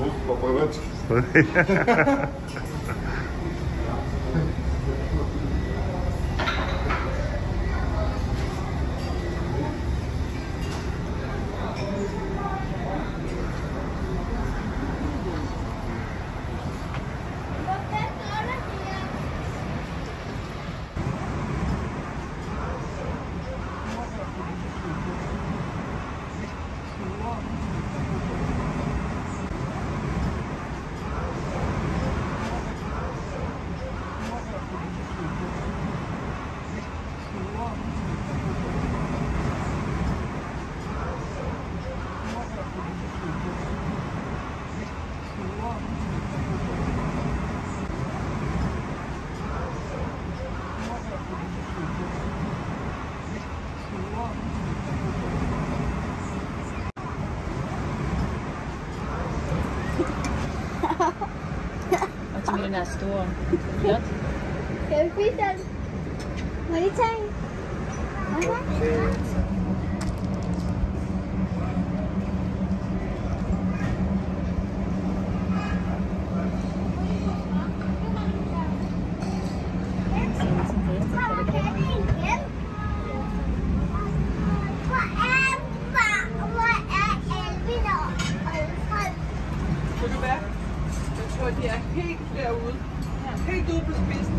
Uf, papá, til den er stor. Flot. Skal vi spise den? Må. Hvor de er helt derude. Helt ude på spidsen.